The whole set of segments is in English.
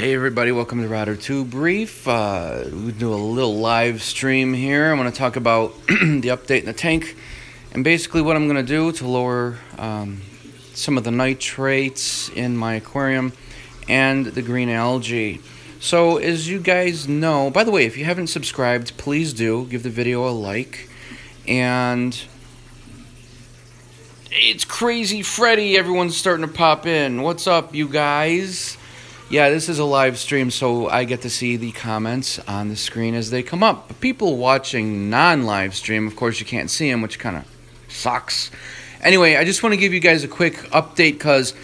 Hey everybody, welcome to Rotter Tube Reef. Uh, we do a little live stream here. I want to talk about the update in the tank and basically what I'm going to do to lower um, some of the nitrates in my aquarium and the green algae. So as you guys know, by the way, if you haven't subscribed, please do. Give the video a like. And it's Crazy Freddy. Everyone's starting to pop in. What's up, you guys? Yeah, this is a live stream, so I get to see the comments on the screen as they come up. But people watching non-live stream, of course, you can't see them, which kind of sucks. Anyway, I just want to give you guys a quick update because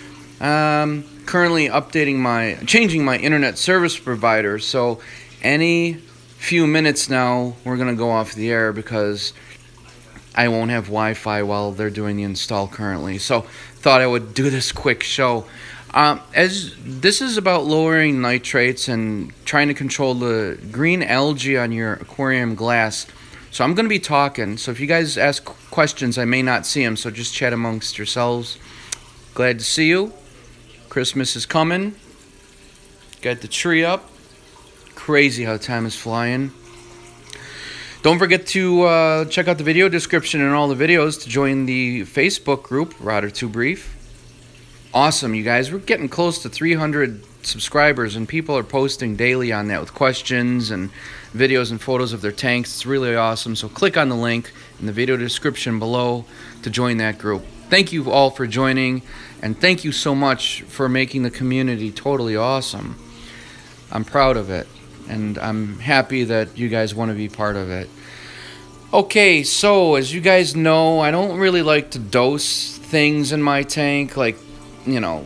um, currently updating my, changing my internet service provider. So any few minutes now, we're gonna go off the air because I won't have Wi-Fi while they're doing the install currently. So thought I would do this quick show. Um, as this is about lowering nitrates and trying to control the green algae on your aquarium glass. So I'm going to be talking. So if you guys ask questions, I may not see them. So just chat amongst yourselves. Glad to see you. Christmas is coming. Got the tree up. Crazy how time is flying. Don't forget to uh, check out the video description and all the videos to join the Facebook group, Rotter Tube Reef awesome, you guys. We're getting close to 300 subscribers, and people are posting daily on that with questions and videos and photos of their tanks. It's really awesome. So click on the link in the video description below to join that group. Thank you all for joining, and thank you so much for making the community totally awesome. I'm proud of it, and I'm happy that you guys want to be part of it. Okay, so as you guys know, I don't really like to dose things in my tank, like you know,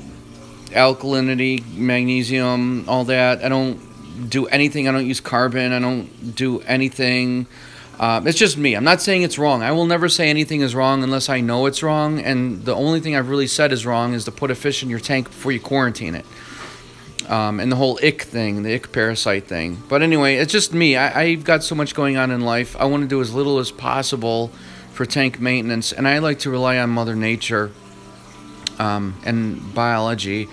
alkalinity, magnesium, all that. I don't do anything. I don't use carbon. I don't do anything. Uh, it's just me. I'm not saying it's wrong. I will never say anything is wrong unless I know it's wrong. And the only thing I've really said is wrong is to put a fish in your tank before you quarantine it. Um, and the whole ick thing, the ick parasite thing. But anyway, it's just me. I, I've got so much going on in life. I want to do as little as possible for tank maintenance. And I like to rely on Mother Nature um, and biology.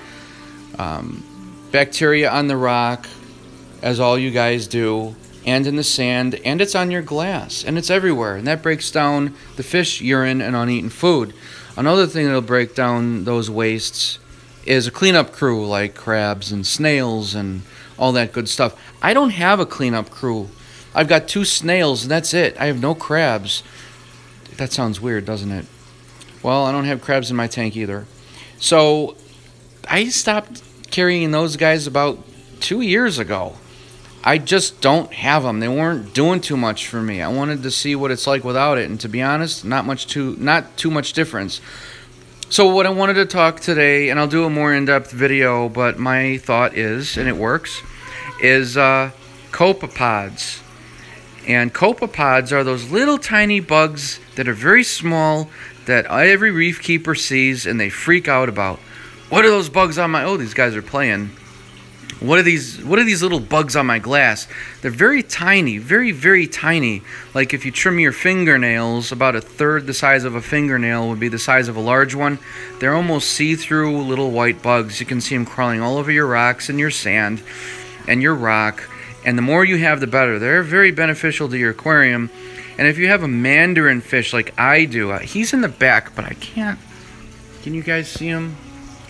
Um, bacteria on the rock, as all you guys do, and in the sand, and it's on your glass, and it's everywhere. And that breaks down the fish urine and uneaten food. Another thing that'll break down those wastes is a cleanup crew like crabs and snails and all that good stuff. I don't have a cleanup crew. I've got two snails and that's it. I have no crabs. That sounds weird, doesn't it? Well, I don't have crabs in my tank either. So I stopped carrying those guys about two years ago. I just don't have them. They weren't doing too much for me. I wanted to see what it's like without it, and to be honest, not much too not too much difference. So what I wanted to talk today, and I'll do a more in-depth video, but my thought is, and it works, is uh, copepods. And copepods are those little tiny bugs that are very small that every reef keeper sees and they freak out about. What are those bugs on my? Oh, these guys are playing. What are these? What are these little bugs on my glass? They're very tiny, very very tiny. Like if you trim your fingernails, about a third the size of a fingernail would be the size of a large one. They're almost see-through little white bugs. You can see them crawling all over your rocks and your sand and your rock. And the more you have, the better. They're very beneficial to your aquarium and if you have a mandarin fish like I do, uh, he's in the back, but I can't. Can you guys see him?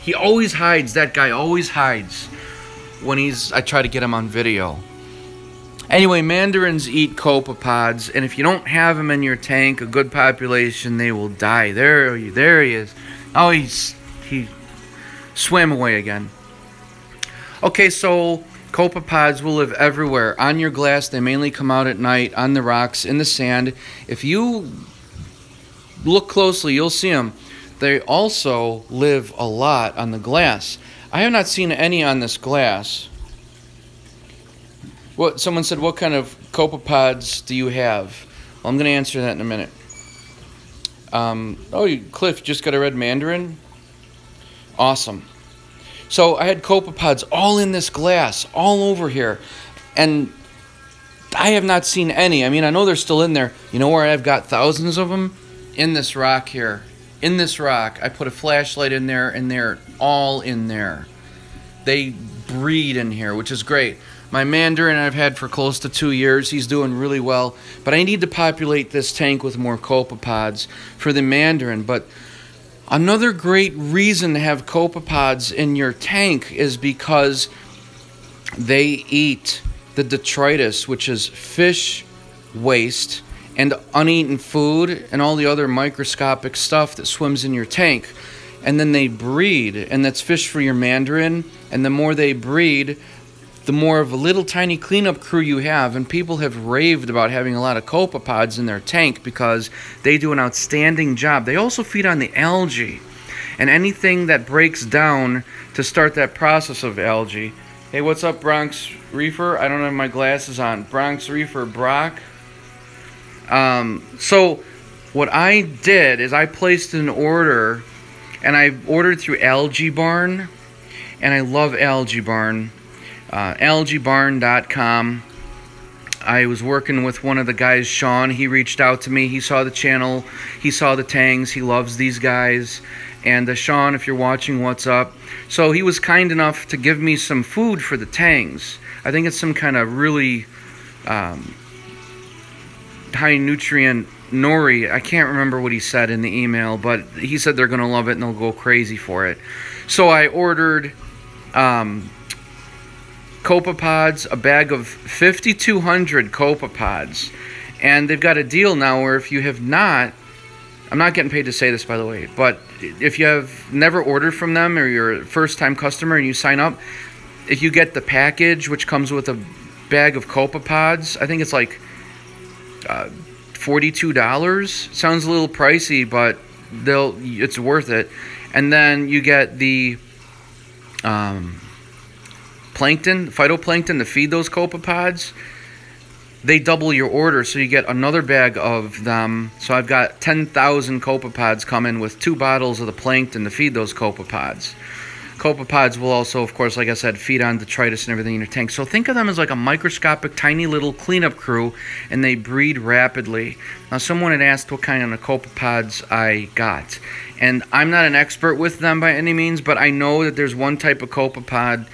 He always hides. That guy always hides when he's. I try to get him on video. Anyway, mandarins eat copepods, and if you don't have them in your tank, a good population, they will die. There, there he is. Oh, he's he swam away again. Okay, so Copepods will live everywhere. On your glass, they mainly come out at night, on the rocks, in the sand. If you look closely, you'll see them. They also live a lot on the glass. I have not seen any on this glass. What someone said, what kind of copepods do you have? Well, I'm going to answer that in a minute. Um, oh, Cliff just got a red mandarin. Awesome. So I had copepods all in this glass, all over here. And I have not seen any. I mean, I know they're still in there. You know where I've got thousands of them? In this rock here. In this rock. I put a flashlight in there, and they're all in there. They breed in here, which is great. My Mandarin I've had for close to two years. He's doing really well. But I need to populate this tank with more copepods for the Mandarin. But another great reason to have copepods in your tank is because they eat the detritus, which is fish waste and uneaten food and all the other microscopic stuff that swims in your tank. And then they breed, and that's fish for your mandarin. And the more they breed, the more of a little tiny cleanup crew you have. And people have raved about having a lot of copepods in their tank because they do an outstanding job. They also feed on the algae and anything that breaks down to start that process of algae. Hey, what's up, Bronx Reefer? I don't have my glasses on. Bronx Reefer, Brock. Um, so what I did is I placed an order, and I ordered through Algae Barn, and I love Algae Barn. Uh. I was working with one of the guys, Sean. He reached out to me. He saw the channel. He saw the tangs. He loves these guys. And uh, Sean, if you're watching, what's up? So he was kind enough to give me some food for the tangs. I think it's some kind of really um, high nutrient nori. I can't remember what he said in the email, but he said they're going to love it and they'll go crazy for it. So I ordered um, Copepods, a bag of 5,200 Copepods. And they've got a deal now where if you have not, I'm not getting paid to say this by the way, but if you have never ordered from them or you're a first time customer and you sign up, if you get the package, which comes with a bag of Copepods, I think it's like uh, $42. Sounds a little pricey, but they'll it's worth it. And then you get the um, plankton, phytoplankton to feed those copepods. They double your order, so you get another bag of them. So I've got 10,000 copepods coming with two bottles of the plankton to feed those copepods. Copepods will also, of course, like I said, feed on detritus and everything in your tank. So think of them as like a microscopic, tiny little cleanup crew, and they breed rapidly. Now, someone had asked what kind of copepods I got, and I'm not an expert with them by any means, but I know that there's one type of copepod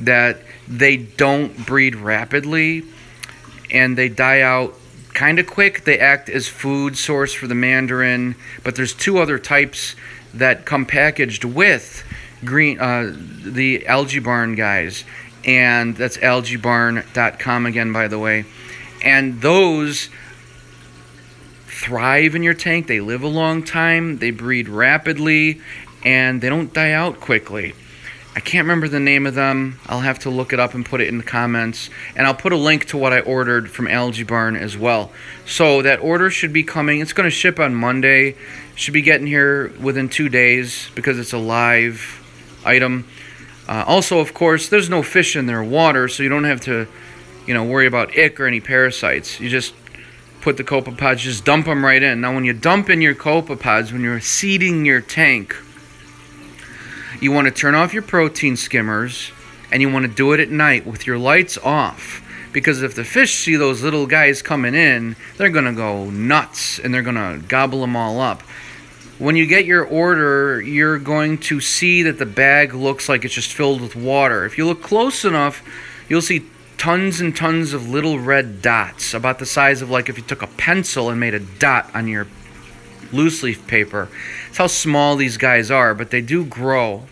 that they don't breed rapidly, and they die out kind of quick. They act as food source for the mandarin, but there's two other types that come packaged with green uh, the algae barn guys. And that's algaebarn.com again by the way. And those thrive in your tank. They live a long time. They breed rapidly and they don't die out quickly i can't remember the name of them i'll have to look it up and put it in the comments and i'll put a link to what i ordered from algae barn as well so that order should be coming it's going to ship on monday should be getting here within two days because it's a live item. Uh, also, of course, there's no fish in their water, so you don't have to, you know, worry about ick or any parasites. You just put the copepods, just dump them right in. Now, when you dump in your copepods, when you're seeding your tank, you want to turn off your protein skimmers, and you want to do it at night with your lights off. Because if the fish see those little guys coming in, they're going to go nuts, and they're going to gobble them all up. When you get your order, you're going to see that the bag looks like it's just filled with water. If you look close enough, you'll see tons and tons of little red dots, about the size of like if you took a pencil and made a dot on your loose leaf paper. It's how small these guys are, but they do grow.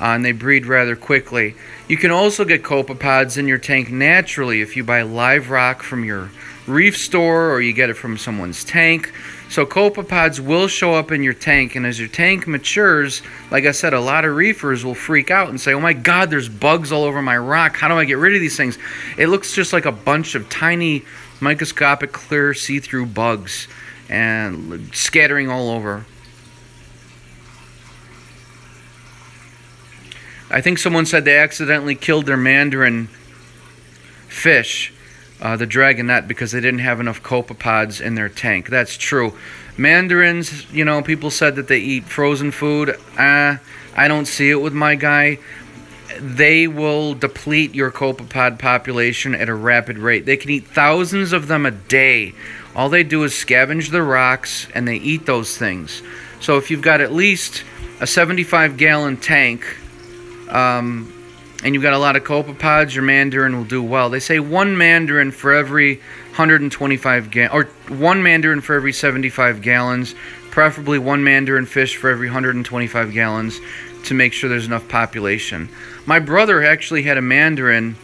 Uh, and they breed rather quickly. You can also get copepods in your tank naturally if you buy live rock from your reef store or you get it from someone's tank. So copepods will show up in your tank, and as your tank matures, like I said, a lot of reefers will freak out and say, "Oh my God, there's bugs all over my rock. How do I get rid of these things?" It looks just like a bunch of tiny, microscopic, clear, see-through bugs, and scattering all over. I think someone said they accidentally killed their mandarin fish uh, the dragonet because they didn't have enough copepods in their tank. That's true. Mandarins, you know, people said that they eat frozen food. Uh, I don't see it with my guy. They will deplete your copepod population at a rapid rate. They can eat thousands of them a day. All they do is scavenge the rocks and they eat those things. So if you've got at least a 75 gallon tank, um, and you've got a lot of copepods, your mandarin will do well. They say one mandarin for every 125 ga- or one mandarin for every 75 gallons, preferably one mandarin fish for every 125 gallons to make sure there's enough population. My brother actually had a mandarin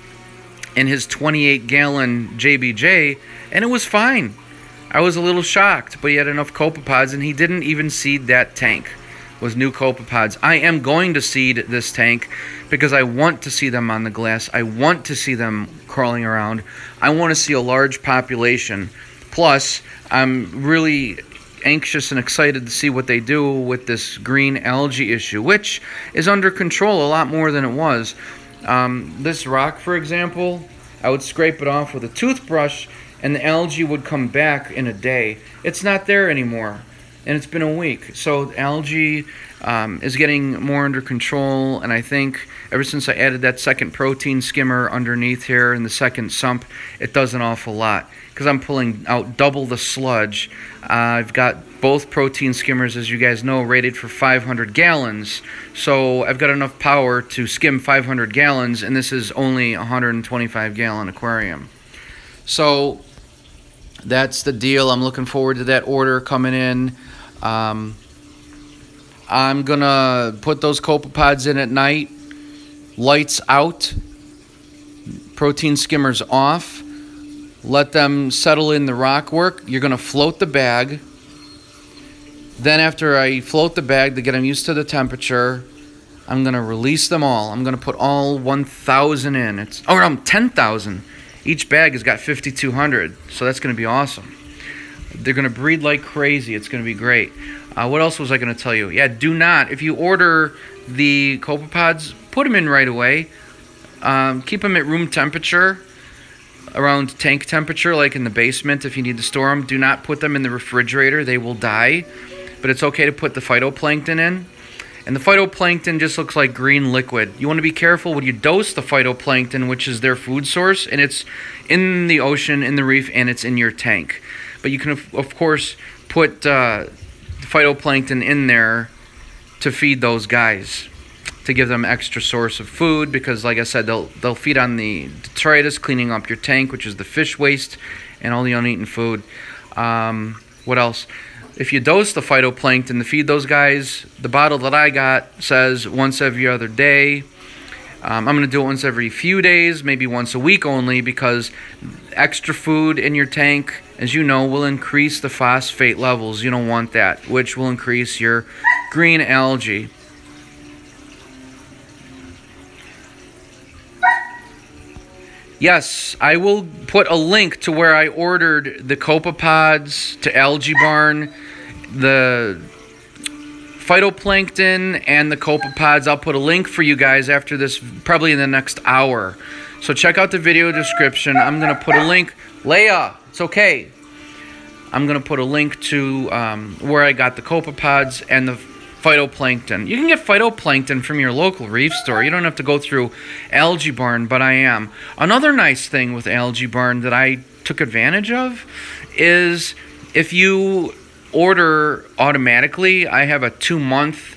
in his 28 gallon JBJ and it was fine. I was a little shocked, but he had enough copepods and he didn't even seed that tank with new copepods. I am going to seed this tank because I want to see them on the glass. I want to see them crawling around. I want to see a large population. Plus, I'm really anxious and excited to see what they do with this green algae issue, which is under control a lot more than it was. Um, this rock, for example, I would scrape it off with a toothbrush and the algae would come back in a day. It's not there anymore and it's been a week. So algae um, is getting more under control, and I think ever since I added that second protein skimmer underneath here and the second sump, it does an awful lot because I'm pulling out double the sludge. Uh, I've got both protein skimmers, as you guys know, rated for 500 gallons. So I've got enough power to skim 500 gallons, and this is only a 125 gallon aquarium. So that's the deal. I'm looking forward to that order coming in. Um, I'm gonna put those copepods in at night, lights out, protein skimmers off, let them settle in the rock work. You're gonna float the bag. Then after I float the bag to get them used to the temperature, I'm gonna release them all. I'm gonna put all 1,000 in. It's oh, I'm 10,000. Each bag has got 5,200, so that's gonna be awesome. They're going to breed like crazy. It's going to be great. Uh, what else was I going to tell you? Yeah, do not. If you order the copepods, put them in right away. Um, keep them at room temperature, around tank temperature, like in the basement if you need to store them. Do not put them in the refrigerator. They will die. But it's okay to put the phytoplankton in. And the phytoplankton just looks like green liquid. You want to be careful when you dose the phytoplankton, which is their food source, and it's in the ocean, in the reef, and it's in your tank. But you can, of, course, put uh, phytoplankton in there to feed those guys to give them extra source of food because like I said they'll they'll feed on the detritus cleaning up your tank which is the fish waste and all the uneaten food um, what else if you dose the phytoplankton to feed those guys the bottle that I got says once every other day um, I'm going to do it once every few days, maybe once a week only, because extra food in your tank, as you know, will increase the phosphate levels. You don't want that, which will increase your green algae. Yes, I will put a link to where I ordered the copepods to Algae Barn, the phytoplankton and the copepods. I'll put a link for you guys after this, probably in the next hour. So check out the video description. I'm going to put a link. Leia, it's okay. I'm going to put a link to um, where I got the copepods and the phytoplankton. You can get phytoplankton from your local reef store. You don't have to go through Algae Barn, but I am. Another nice thing with Algae Barn that I took advantage of is if you order automatically. I have a two month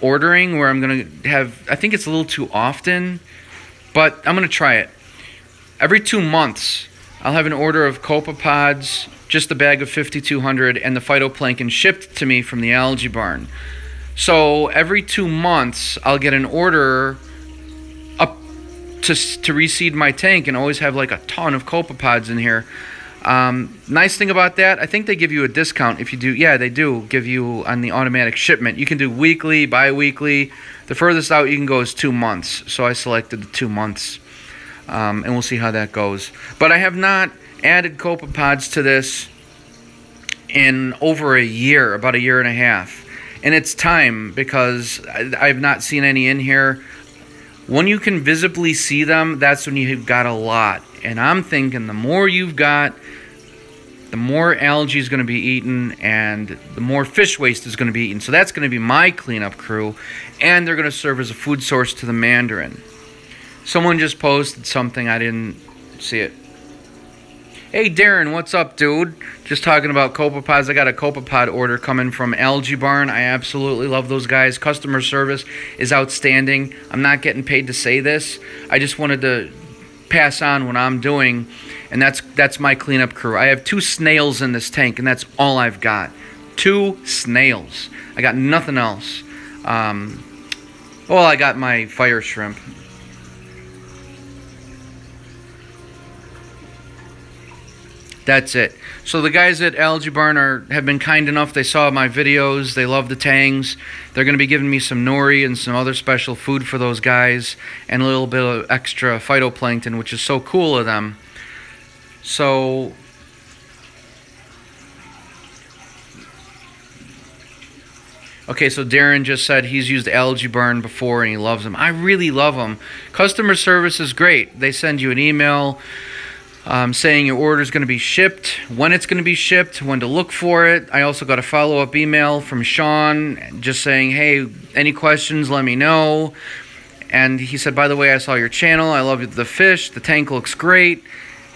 ordering where I'm going to have, I think it's a little too often, but I'm going to try it. Every two months, I'll have an order of copepods, just a bag of 5,200, and the phytoplankton shipped to me from the algae barn. So every two months, I'll get an order up to, to reseed my tank and always have like a ton of copepods in here. Um, nice thing about that, I think they give you a discount if you do. Yeah, they do give you on the automatic shipment. You can do weekly, bi-weekly. The furthest out you can go is two months. So I selected the two months, um, and we'll see how that goes. But I have not added copepods to this in over a year, about a year and a half. And it's time because I've not seen any in here. When you can visibly see them, that's when you've got a lot. And I'm thinking the more you've got, the more algae is going to be eaten and the more fish waste is going to be eaten. So that's going to be my cleanup crew, and they're going to serve as a food source to the mandarin. Someone just posted something, I didn't see it. Hey Darren, what's up, dude? Just talking about Copepods. I got a Copepod order coming from Algae Barn. I absolutely love those guys. Customer service is outstanding. I'm not getting paid to say this. I just wanted to pass on what I'm doing, and that's that's my cleanup crew. I have two snails in this tank, and that's all I've got. Two snails. I got nothing else. Um, well, I got my fire shrimp. That's it. So the guys at Algae Barn are, have been kind enough. They saw my videos. They love the tangs. They're going to be giving me some nori and some other special food for those guys and a little bit of extra phytoplankton, which is so cool of them. So Okay, so Darren just said he's used Algae Barn before and he loves them. I really love them. Customer service is great. They send you an email um, saying your order is going to be shipped, when it's going to be shipped, when to look for it. I also got a follow up email from Sean just saying, hey, any questions, let me know. And he said, by the way, I saw your channel. I love the fish. The tank looks great.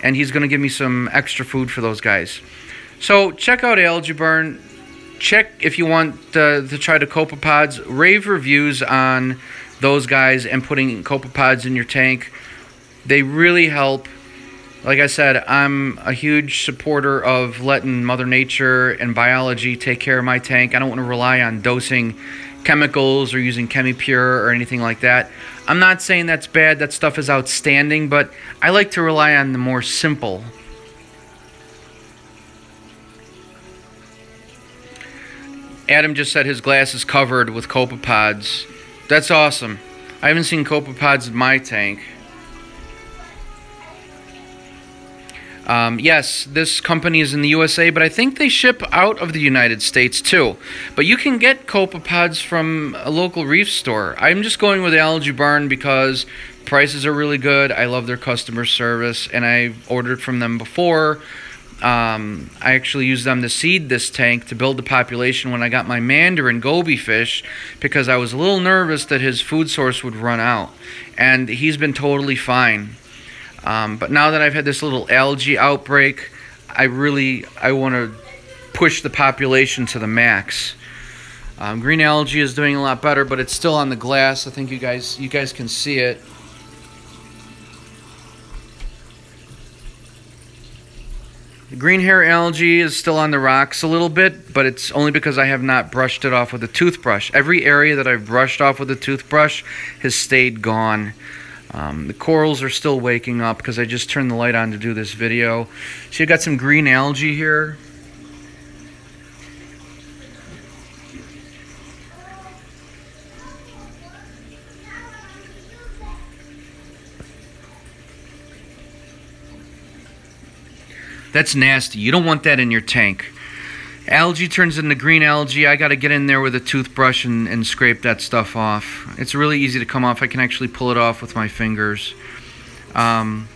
And he's going to give me some extra food for those guys. So check out Algae Barn. Check if you want uh, to try the copepods. Rave reviews on those guys and putting copepods in your tank. They really help like I said, I'm a huge supporter of letting Mother Nature and biology take care of my tank. I don't want to rely on dosing chemicals or using ChemiPure or anything like that. I'm not saying that's bad, that stuff is outstanding, but I like to rely on the more simple. Adam just said his glass is covered with copepods. That's awesome. I haven't seen copepods in my tank. Um, yes, this company is in the USA, but I think they ship out of the United States too. But you can get copepods from a local reef store. I'm just going with Algae Barn because prices are really good. I love their customer service, and I've ordered from them before. Um, I actually used them to seed this tank to build the population when I got my mandarin goby fish because I was a little nervous that his food source would run out. And he's been totally fine. Um, but now that I've had this little algae outbreak, I really I want to push the population to the max. Um, green algae is doing a lot better, but it's still on the glass. I think you guys you guys can see it. The green hair algae is still on the rocks a little bit, but it's only because I have not brushed it off with a toothbrush. Every area that I've brushed off with a toothbrush has stayed gone. Um, the corals are still waking up because I just turned the light on to do this video. So you got some green algae here. That's nasty. You don't want that in your tank. Algae turns into green algae. I got to get in there with a toothbrush and, and scrape that stuff off. It's really easy to come off. I can actually pull it off with my fingers. Um,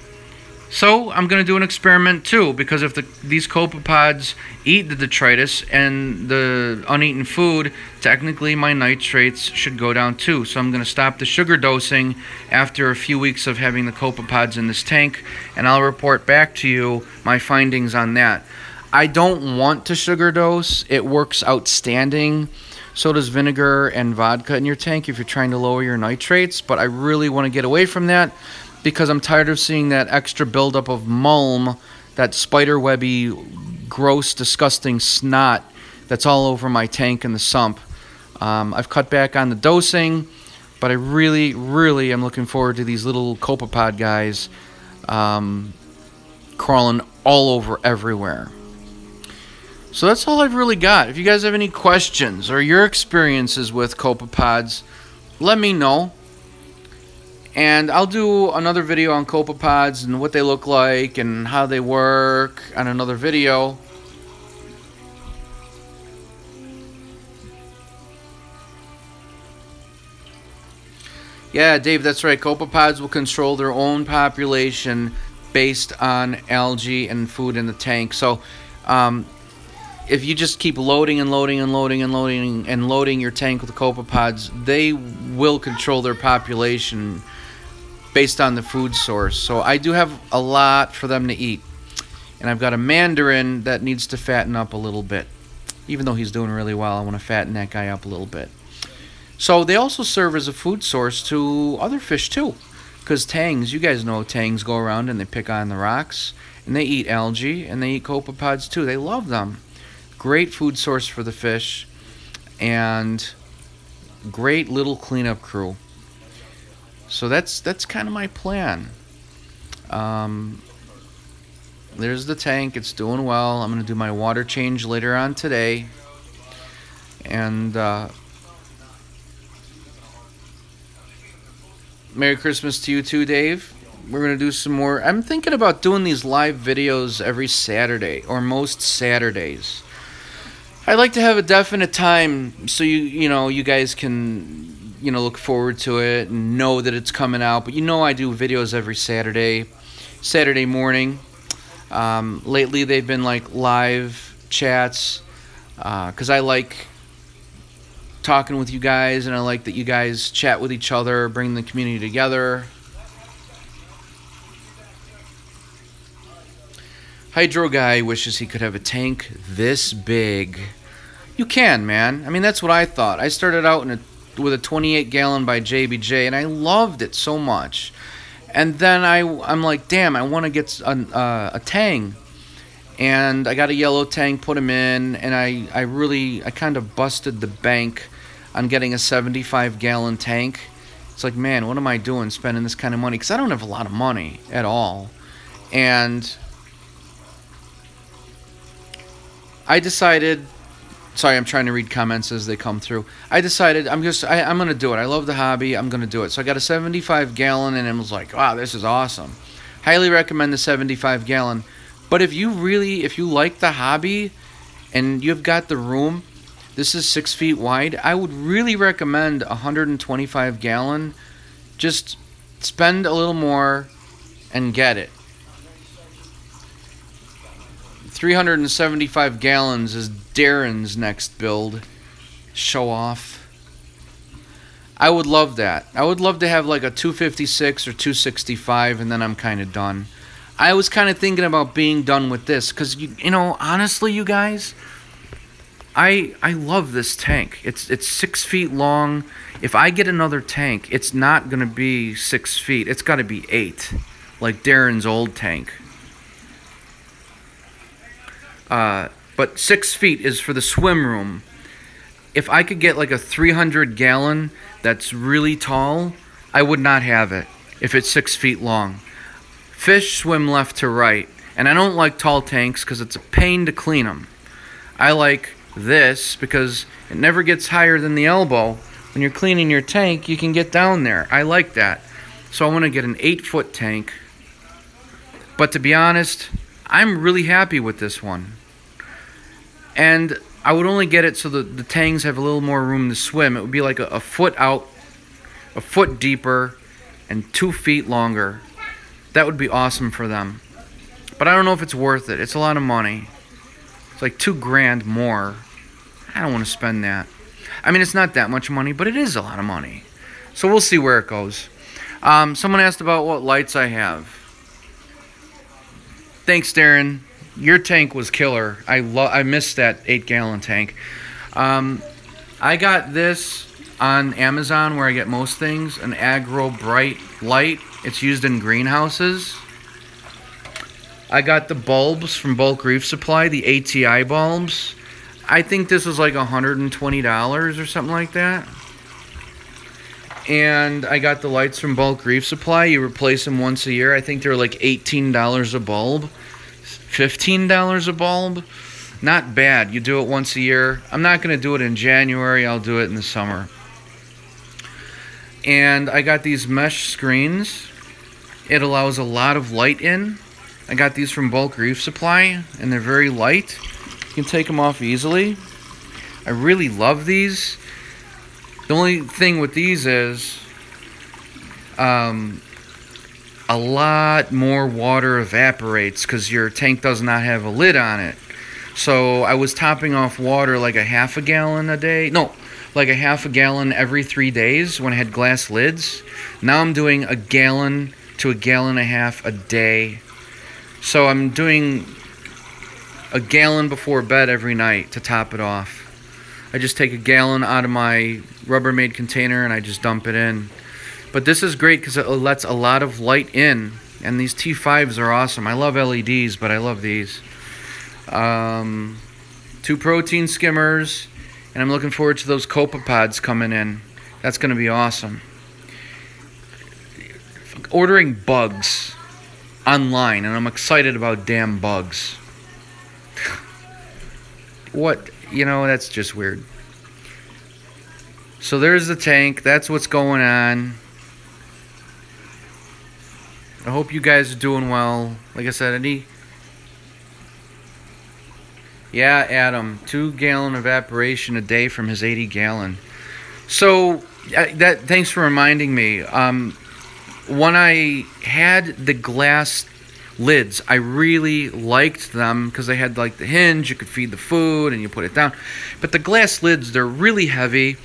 so I'm going to do an experiment too, because if the, these copepods eat the detritus and the uneaten food, technically my nitrates should go down too. So I'm going to stop the sugar dosing after a few weeks of having the copepods in this tank, and I'll report back to you my findings on that. I don't want to sugar dose. It works outstanding. So does vinegar and vodka in your tank if you're trying to lower your nitrates. But I really want to get away from that because I'm tired of seeing that extra buildup of mulm, that spider webby, gross, disgusting snot that's all over my tank and the sump. Um, I've cut back on the dosing, but I really, really am looking forward to these little copepod guys um, crawling all over everywhere. So that's all I've really got. If you guys have any questions or your experiences with copepods, let me know. And I'll do another video on copepods and what they look like and how they work on another video. Yeah, Dave, that's right. Copepods will control their own population based on algae and food in the tank. So, um, if you just keep loading and loading and loading and loading and loading your tank with copepods, they will control their population based on the food source. So I do have a lot for them to eat. And I've got a Mandarin that needs to fatten up a little bit. Even though he's doing really well, I want to fatten that guy up a little bit. So they also serve as a food source to other fish too. Because tangs, you guys know tangs go around and they pick on the rocks. And they eat algae and they eat copepods too. They love them. Great food source for the fish. And great little cleanup crew. So that's that's kind of my plan. Um, there's the tank. It's doing well. I'm going to do my water change later on today. And uh, Merry Christmas to you too, Dave. We're going to do some more. I'm thinking about doing these live videos every Saturday or most Saturdays. I'd like to have a definite time so you you know you guys can you know look forward to it and know that it's coming out. But you know I do videos every Saturday, Saturday morning. Um, lately they've been like live chats because uh, I like talking with you guys and I like that you guys chat with each other, bring the community together. Hydro guy wishes he could have a tank this big. You can, man. I mean, that's what I thought. I started out in a, with a 28 gallon by JBJ, and I loved it so much. And then I, I'm like, damn, I want to get a, uh, a Tang. And I got a yellow Tang, put him in, and I, I really, I kind of busted the bank on getting a 75 gallon tank. It's like, man, what am I doing spending this kind of money? Because I don't have a lot of money at all. And I decided sorry i'm trying to read comments as they come through. I decided i'm just I, am gonna do it. I love the hobby. I'm gonna do it. So i got a 75 gallon and it was like wow this is awesome. Highly recommend the 75 gallon. But if you really if you like the hobby and you've got the room this is six feet wide i would really recommend a 125 gallon. Just spend a little more and get it 375 gallons is Darren's next build. Show off. I would love that. I would love to have like a 256 or 265 and then I'm kind of done. I was kind of thinking about being done with this cuz you you know, honestly you guys, I I love this tank. It's it's 6 feet long. If I get another tank, it's not going to be 6 feet. It's got to be 8 like Darren's old tank. Uh, but six feet is for the swim room. If I could get like a 300 gallon that's really tall, I would not have it if it's six feet long. Fish swim left to right, and I don't like tall tanks because it's a pain to clean them. I like this because it never gets higher than the elbow. When you're cleaning your tank, you can get down there. I like that. So I want to get an 8 foot tank. But to be honest, I'm really happy with this one and I would only get it so that the tangs have a little more room to swim. It would be like a, a foot out, a foot deeper, and two feet longer. That would be awesome for them. But I don't know if it's worth it. It's a lot of money. It's like two grand more. I don't want to spend that. I mean, it's not that much money, but it is a lot of money. So we'll see where it goes. Um, someone asked about what lights I have. Thanks, Darren your tank was killer. I lo- I missed that eight gallon tank. Um, I got this on Amazon where I get most things. An Agrobrite light. It's used in greenhouses. I got the bulbs from Bulk Reef Supply, the ATI bulbs. I think this was like $120 or something like that. And I got the lights from Bulk Reef Supply. You replace them once a year. I think they're like $18 a bulb. $15 a bulb. Not bad. You do it once a year. I'm not going to do it in January. I'll do it in the summer. And I got these mesh screens. It allows a lot of light in. I got these from Bulk Reef Supply, and they're very light. You can take them off easily. I really love these. The only thing with these is um, a lot more water evaporates because your tank does not have a lid on it. So I was topping off water like a half a gallon a day. No, like a half a gallon every three days when I had glass lids. Now I'm doing a gallon to a gallon and a half a day. So I'm doing a gallon before bed every night to top it off. I just take a gallon out of my Rubbermaid container and I just dump it in. But this is great because it lets a lot of light in. And these T5s are awesome. I love LEDs, but I love these. Um, two protein skimmers. And I'm looking forward to those copepods coming in. That's going to be awesome. Ordering bugs online, and I'm excited about damn bugs. what? You know, that's just weird. So there's the tank. That's what's going on. I hope you guys are doing well. Like I said, any. Yeah, Adam, two gallon evaporation a day from his 80 gallon. So uh, that thanks for reminding me. Um, when I had the glass lids, I really liked them because they had like the hinge. You could feed the food and you put it down. But the glass lids, they're really heavy.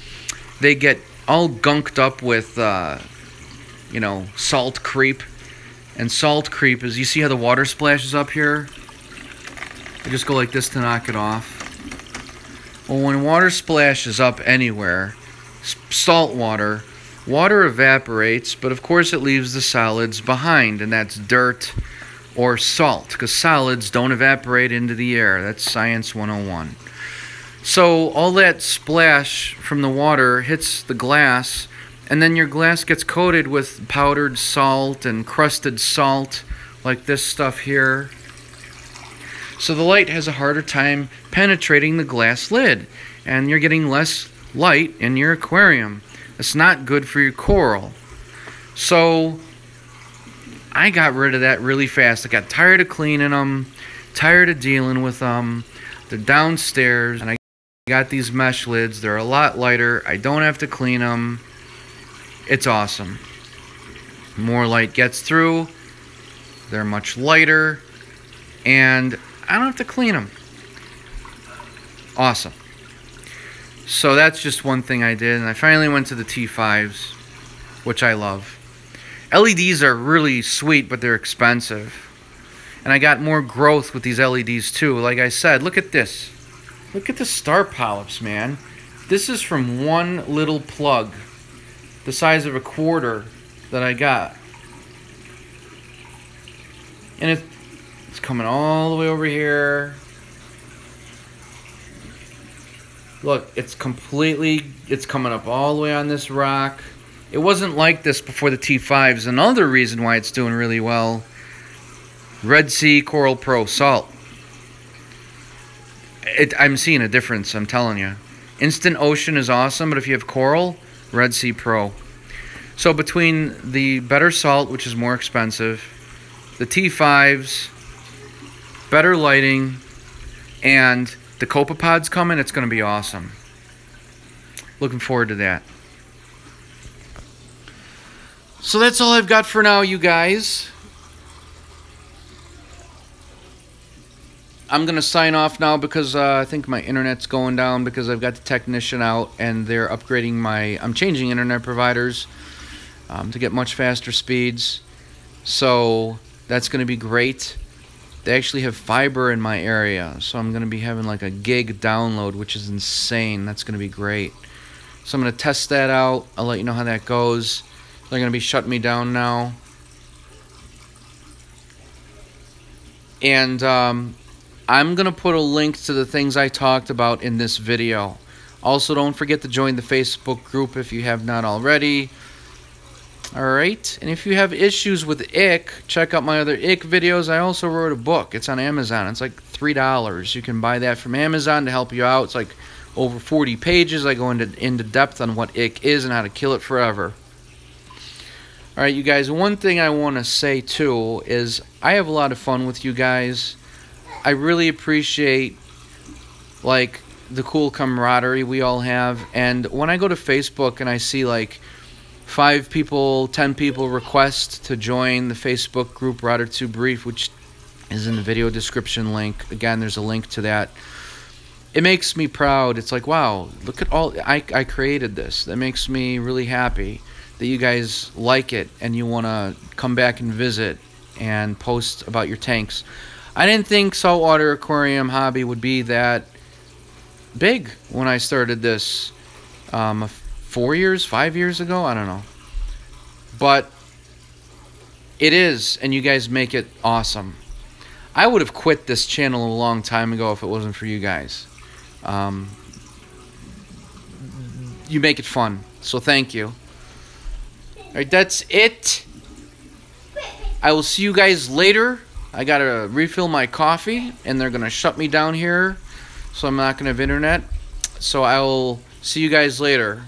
They get all gunked up with, uh, you know, salt creep and salt creep is you see how the water splashes up here? I just go like this to knock it off. Well, when water splashes up anywhere, salt water, water evaporates, but of course it leaves the solids behind, and that's dirt or salt, because solids don't evaporate into the air. That's Science 101. So all that splash from the water hits the glass and then your glass gets coated with powdered salt and crusted salt, like this stuff here. So the light has a harder time penetrating the glass lid, and you're getting less light in your aquarium. It's not good for your coral. So I got rid of that really fast. I got tired of cleaning them, tired of dealing with them. They're downstairs, and I got these mesh lids. They're a lot lighter. I don't have to clean them. It's awesome. More light gets through. They're much lighter. And I don't have to clean them. Awesome. So that's just one thing I did. And I finally went to the T5s, which I love. LEDs are really sweet, but they're expensive. And I got more growth with these LEDs too. Like I said, look at this. Look at the star polyps, man. This is from one little plug the size of a quarter that I got. And it, it's coming all the way over here. Look, it's completely, it's coming up all the way on this rock. It wasn't like this before the T5s. Another reason why it's doing really well, Red Sea Coral Pro Salt. It, I'm seeing a difference, I'm telling you. Instant Ocean is awesome, but if you have coral, Red Sea Pro. So between the better salt, which is more expensive, the T5s, better lighting, and the copepods coming, it's going to be awesome. Looking forward to that. So that's all I've got for now, you guys. I'm going to sign off now because uh, I think my internet's going down because I've got the technician out and they're upgrading my... I'm changing internet providers um, to get much faster speeds. So that's going to be great. They actually have fiber in my area, so I'm going to be having like a gig download, which is insane. That's going to be great. So I'm going to test that out. I'll let you know how that goes. They're going to be shutting me down now. And um, I'm going to put a link to the things I talked about in this video. Also, don't forget to join the Facebook group if you have not already. Alright, and if you have issues with ick, check out my other ick videos. I also wrote a book. It's on Amazon. It's like $3. You can buy that from Amazon to help you out. It's like over 40 pages. I go into, into depth on what ick is and how to kill it forever. Alright, you guys, one thing I want to say too is I have a lot of fun with you guys. I really appreciate, like, the cool camaraderie we all have. And when I go to Facebook and I see, like, five people, ten people request to join the Facebook group Rotter Tube Reef, which is in the video description link. Again, there's a link to that. It makes me proud. It's like, wow, look at all I, I created this. That makes me really happy that you guys like it and you want to come back and visit and post about your tanks. I didn't think saltwater aquarium hobby would be that big when I started this um, four years, five years ago. I don't know. But it is, and you guys make it awesome. I would have quit this channel a long time ago if it wasn't for you guys. Um, you make it fun, so thank you. All right, that's it. I will see you guys later. I gotta refill my coffee, and they're gonna shut me down here, so I'm not gonna have internet. So I will see you guys later.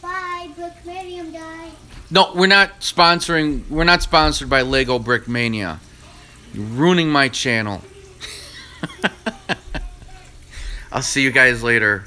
Bye, Brookmanium guy. No, we're not sponsoring. We're not sponsored by Lego Brick Mania. You're ruining my channel. I'll see you guys later.